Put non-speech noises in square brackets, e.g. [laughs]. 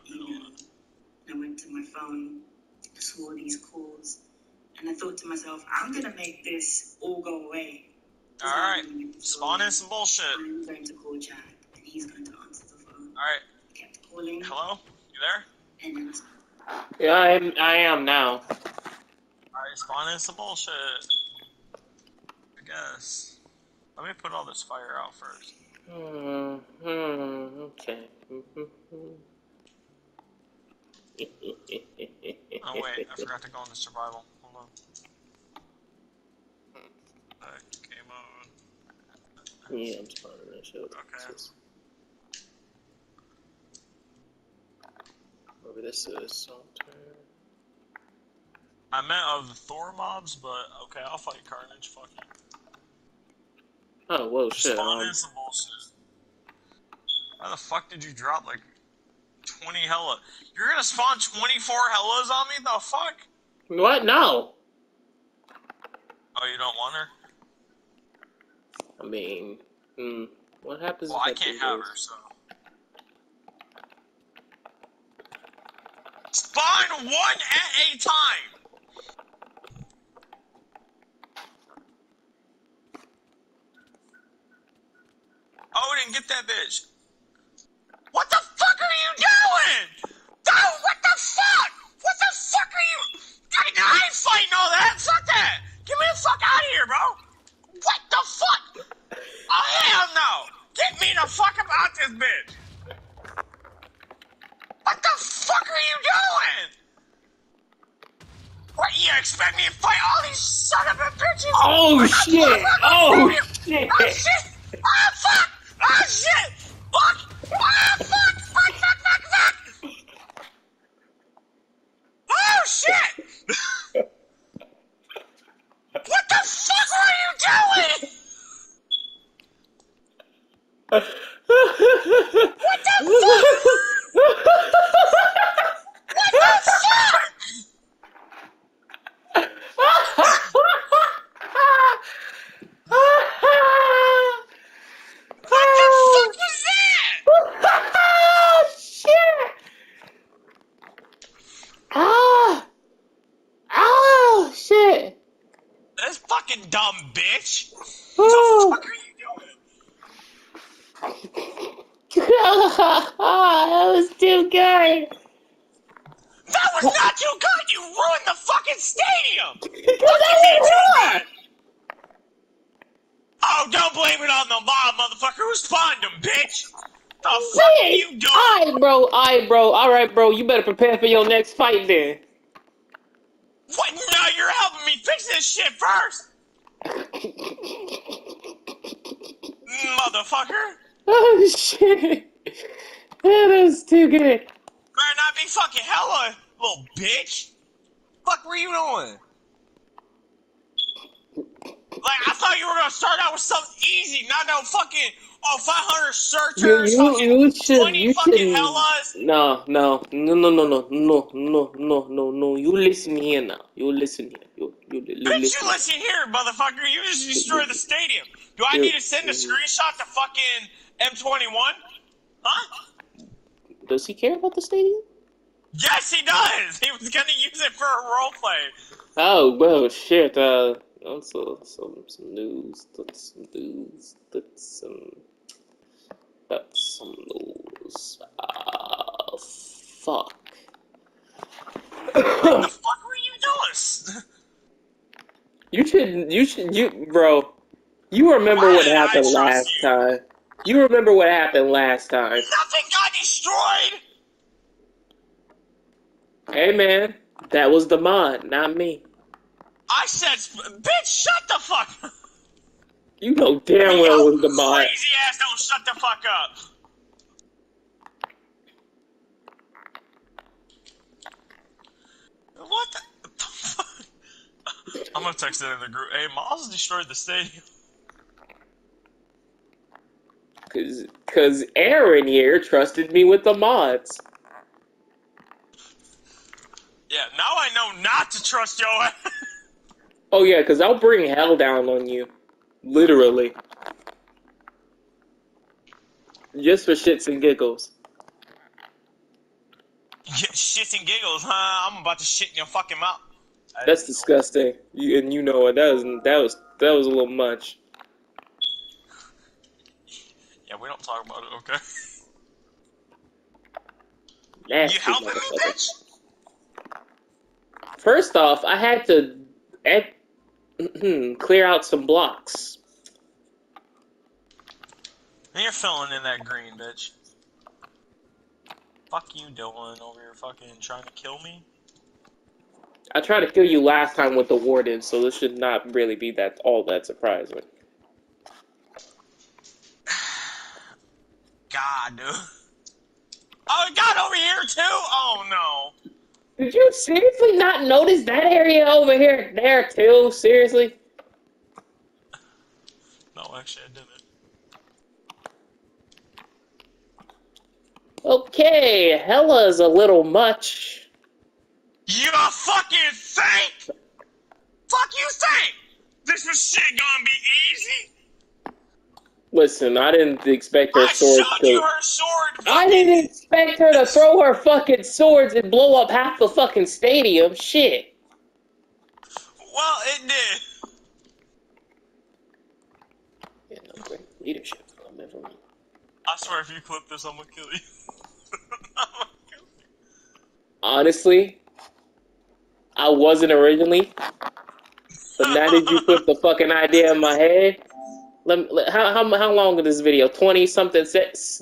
Okay, hold. I went to my phone, saw these calls, and I thought to myself, I'm gonna make this all go away. All right, spawn in some bullshit. I'm going to call Jack, and he's going to answer the phone. All right, I kept calling, hello, you there? and then Yeah, I am. I am now. All right, spawn in some bullshit. I guess. Let me put all this fire out first. Hmm. hmm, okay. Oh wait, I forgot to go into survival. Hold on. Uh, game mode. Yeah, I'm spawning that shit. Okay. Maybe this is Salter. I meant of the Thor mobs, but okay, I'll fight Carnage. Fuck it. Oh, whoa, shit. Spawn Um, some bullshit. How the fuck did you drop like 20 Hela? You're gonna spawn 24 Helas on me? The fuck? what? No. Oh, you don't want her? I mean, hmm. What happens Well, if I can't have her, so. Spawn one at a time! Odin, get that bitch. About this bitch. What the fuck are you doing? What, you expect me to fight all these son of a bitches? Oh, shit. Oh, shit. Oh, shit! Oh, fuck! Oh, shit! Fuck! Oh, fuck! Fuck, fuck, fuck, fuck! Oh, shit! what the fuck are you doing? What the fuck? What the fuck? What the fuck was that? shit! Ah! Oh, shit! This fucking dumb bitch. What the Oh. fuck are you doing? That was too good! That was not too good. You ruined the fucking stadium. [laughs] Because Look I at me was that. Oh, don't blame it on the mob, motherfucker. Who spawned him, bitch? The fuck are you doing? Alright, bro, alright, bro, alright, bro, you better prepare for your next fight then. What? No, you're helping me fix this shit first, [laughs] motherfucker. Oh, shit! That was too good. Better not be fucking Hela, little bitch. Fuck were you doing? Like, I thought you were gonna start out with something easy, not no fucking, oh, 500 searchers, you, fucking you should, 20 you fucking should. Helas. No, no, no, no, no, no, no, no, no, no, no. You listen here now. You listen here. You, you, you Bitch, listen. you listen here, motherfucker. You just destroyed the stadium. Do I need to send a screenshot to fucking M21? Huh? Does he care about the stadium? Yes, he does. He was gonna use it for a role play. Oh well, shit. Uh, also some some news. That's some news. That's some. That's some news. Ah, fuck. What the fuck were you doing? you should. You should. You, bro. You remember Why what happened last you? time. You remember what happened last time. Nothing destroyed. Hey man, that was the mod, not me. I said, bitch, shut the fuck up. You know damn well it was the mod. Crazy ass, don't shut the fuck up. What the, the [laughs] fuck? I'm gonna text it in the group. Hey, Miles destroyed the stadium. Cause, cause Aaron here trusted me with the mods. Yeah, now I know not to trust your ass. [laughs] Oh yeah, cause I'll bring hell down on you. Literally. Just for shits and giggles. Yeah, shits and giggles, huh? I'm about to shit in your fucking mouth. That's disgusting. You, and you know what? That was that was that was a little much. Yeah, we don't talk about it, okay? Nasty You helping me, bitch? First off, I had to [clears throat] clear out some blocks. And you're filling in that green, bitch. Fuck you doing over here fucking trying to kill me? I tried to kill you last time with the warden, so this should not really be that all that surprising. God, dude. Oh, it got over here too? Oh no. Did you seriously not notice that area over here there too? Seriously? No, actually, I didn't. Okay, Hela's a little much. You fucking think? Fuck you think? This was shit gonna be easy? Listen, I didn't expect her I sword to. her sword. I didn't expect her to throw her fucking swords and blow up half the fucking stadium. Shit. Well, it did. Yeah, no great leadership coming from me. I swear, if you clip this, I'm gonna kill you. [laughs] I'm gonna kill you. Honestly, I wasn't originally, but now that you put the fucking idea in my head, let, let how how how long is this video? Twenty something minutes.